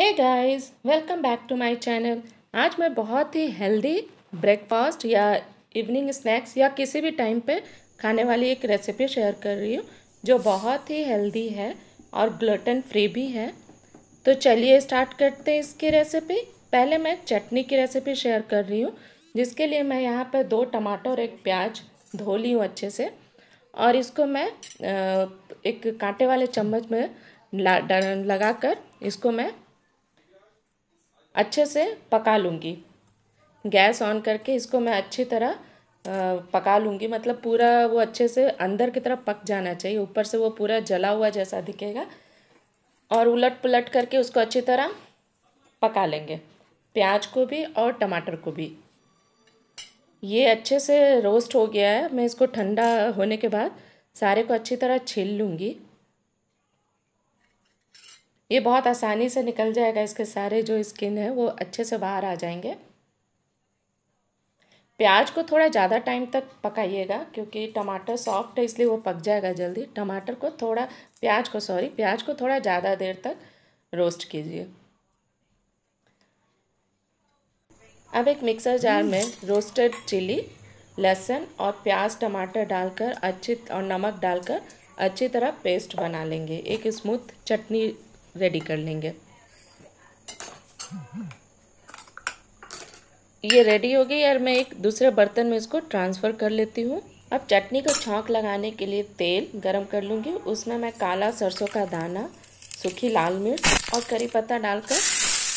Hey guys welcome back to my channel आज मैं बहुत ही हेल्दी ब्रेकफास्ट या इवनिंग स्नैक्स या किसी भी टाइम पे खाने वाली एक रेसिपी शेयर कर रही हूँ, जो बहुत ही हेल्दी है और ग्लूटेन फ्री भी है। तो चलिए स्टार्ट करते हैं इसकी रेसिपी पहले मैं चटनी की रेसिपी शेयर कर रही हूँ, जिसके लिए मैं यहाँ पर दो टमाटर और एक प्याज धो ली हूँ अच्छे से। और इसको मैं एक कांटे वाले चम्मच में लगा कर इसको मैं अच्छे से पका लूँगी। गैस ऑन करके इसको मैं अच्छी तरह पका लूँगी। मतलब पूरा वो अच्छे से अंदर की तरफ़ पक जाना चाहिए। ऊपर से वो पूरा जला हुआ जैसा दिखेगा। और उलट पुलट करके उसको अच्छी तरह पका लेंगे। प्याज को भी और टमाटर को भी। ये अच्छे से रोस्ट हो गया है। मैं इसको ठंडा होने के बाद सारे को अच्छी तरह छील लूँगी। ये बहुत आसानी से निकल जाएगा इसके सारे जो स्किन है, वो अच्छे से बाहर आ जाएँगे। प्याज को थोड़ा ज़्यादा टाइम तक पकाइएगा, क्योंकि टमाटर सॉफ्ट है, इसलिए वो पक जाएगा जल्दी। टमाटर को थोड़ा, प्याज को सॉरी प्याज को थोड़ा ज़्यादा देर तक रोस्ट कीजिए। अब एक मिक्सर जार में रोस्टेड चिली लहसुन और प्याज, टमाटर डालकर अच्छी, और नमक डालकर अच्छी तरह पेस्ट बना लेंगे। एक स्मूथ चटनी रेडी कर लेंगे। ये रेडी हो गई और मैं एक दूसरे बर्तन में इसको ट्रांसफ़र कर लेती हूँ। अब चटनी को छौंक लगाने के लिए तेल गरम कर लूँगी। उसमें मैं काला सरसों का दाना सूखी लाल मिर्च और करी पत्ता डालकर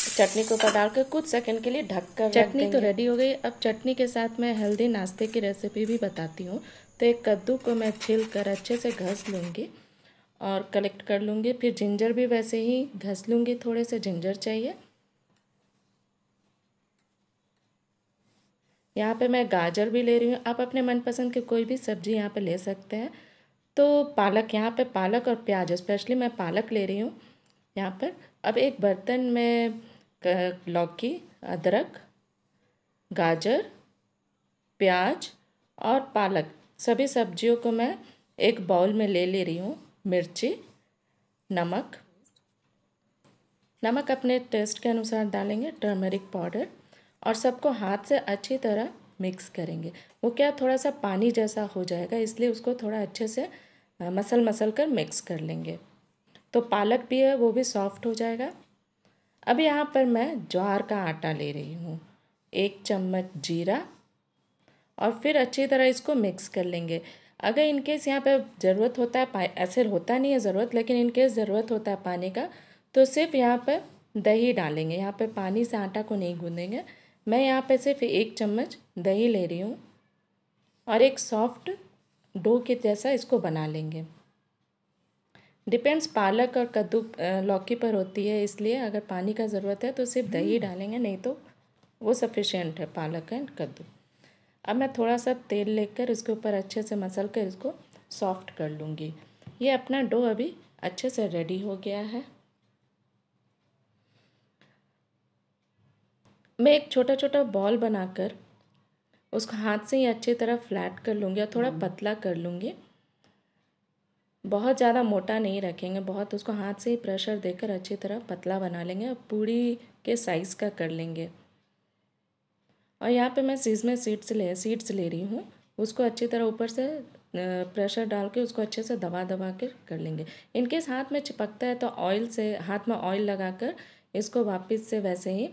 चटनी को ऊपर डालकर कुछ सेकंड के लिए ढक कर चटनी तो रेडी हो गई। अब चटनी के साथ मैं हेल्दी नाश्ते की रेसिपी भी बताती हूँ। तो एक कद्दू को मैं छिल कर अच्छे से घस लूँगी। और कलेक्ट कर लूँगी। फिर जिंजर भी वैसे ही घस लूँगी थोड़े से। जिंजर चाहिए। यहाँ पे मैं गाजर भी ले रही हूँ। आप अपने मनपसंद की कोई भी सब्ज़ी यहाँ पे ले सकते हैं। तो पालक, यहाँ पे पालक और प्याज स्पेशली मैं पालक ले रही हूँ। यहाँ पर अब एक बर्तन में लौकी, अदरक, गाजर, प्याज और पालक, सभी सब्जियों को मैं एक बाउल में ले ले रही हूँ। मिर्ची, नमक। नमक अपने टेस्ट के अनुसार डालेंगे टर्मरिक पाउडर और सबको हाथ से अच्छी तरह मिक्स करेंगे। वो क्या थोड़ा सा पानी जैसा हो जाएगा, इसलिए उसको थोड़ा अच्छे से मसल मसल कर मिक्स कर लेंगे। तो पालक भी है, वो भी सॉफ्ट हो जाएगा। अब यहाँ पर मैं ज्वार का आटा ले रही हूँ। एक चम्मच जीरा, और फिर अच्छी तरह इसको मिक्स कर लेंगे। अगर इनकेस यहाँ पे ज़रूरत होता है पा ऐसे होता नहीं है ज़रूरत लेकिन इनकेस ज़रूरत होता है पानी का तो सिर्फ़ यहाँ पर दही डालेंगे। यहाँ पे पानी से आटा को नहीं गूँधेंगे मैं यहाँ पे सिर्फ़ एक चम्मच दही ले रही हूँ और एक सॉफ्ट डो के जैसा इसको बना लेंगे। डिपेंड्स पालक और कद्दू लौकी पर होती है इसलिए अगर पानी का ज़रूरत है तो सिर्फ़ दही डालेंगे नहीं तो वो सफिशेंट है पालक एंड कद्दू। अब मैं थोड़ा सा तेल लेकर इसके ऊपर अच्छे से मसल कर इसको सॉफ्ट कर लूँगी। ये अपना डो अभी अच्छे से रेडी हो गया है। मैं एक छोटा छोटा बॉल बनाकर उसको हाथ से ही अच्छी तरह फ्लैट कर लूँगी और थोड़ा पतला कर लूँगी। बहुत ज़्यादा मोटा नहीं रखेंगे बहुत उसको हाथ से ही प्रेशर देकर अच्छी तरह पतला बना लेंगे और पूड़ी के साइज़ का कर लेंगे। और यहाँ पे मैं सीज में सीड्स ले सीड्स ले रही हूँ। उसको अच्छी तरह ऊपर से प्रेशर डाल के उसको अच्छे से दबा दबा कर कर लेंगे। इनकेस हाथ में चिपकता है तो ऑयल से, हाथ में ऑयल लगाकर इसको वापस से वैसे ही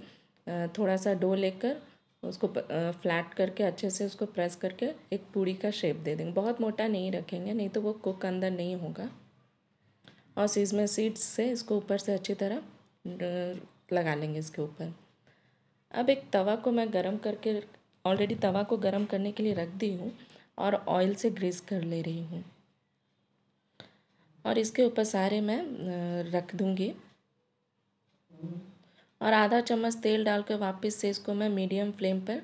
थोड़ा सा डो लेकर उसको फ्लैट करके अच्छे से उसको प्रेस करके एक पूड़ी का शेप दे देंगे। बहुत मोटा नहीं रखेंगे, नहीं तो वो कुक अंदर नहीं होगा। और सीजमें सीड्स से इसको ऊपर से अच्छी तरह लगा लेंगे इसके ऊपर। अब एक तवा को मैं गरम करके ऑलरेडी तवा को गरम करने के लिए रख दी हूँ और ऑयल से ग्रीस कर ले रही हूँ। और इसके ऊपर सारे मैं रख दूँगी। और आधा चम्मच तेल डालकर वापस से इसको मैं मीडियम फ्लेम पर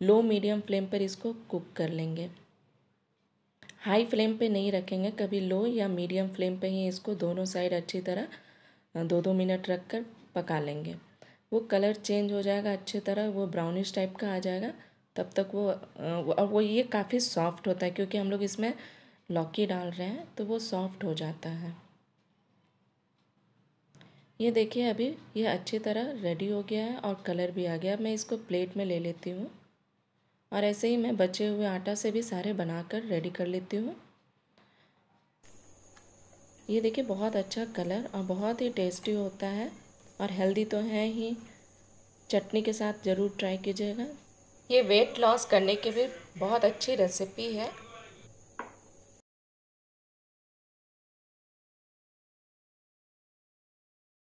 लो मीडियम फ्लेम पर इसको कुक कर लेंगे। हाई फ्लेम पे नहीं रखेंगे, कभी लो या मीडियम फ्लेम पे ही इसको दोनों साइड अच्छी तरह दो दो मिनट रख कर पका लेंगे। वो कलर चेंज हो जाएगा अच्छी तरह, वो ब्राउनिश टाइप का आ जाएगा, तब तक वो और वो ये काफ़ी सॉफ्ट होता है क्योंकि हम लोग इसमें लौकी डाल रहे हैं तो वो सॉफ्ट हो जाता है। ये देखिए अभी, ये अच्छी तरह रेडी हो गया है और कलर भी आ गया। मैं इसको प्लेट में ले लेती हूँ और ऐसे ही मैं बचे हुए आटा से भी सारे बनाकर रेडी कर लेती हूँ। ये देखिए बहुत अच्छा कलर और बहुत ही टेस्टी होता है। और हेल्दी तो है ही। चटनी के साथ ज़रूर ट्राई कीजिएगा। ये वेट लॉस करने की भी बहुत अच्छी रेसिपी है।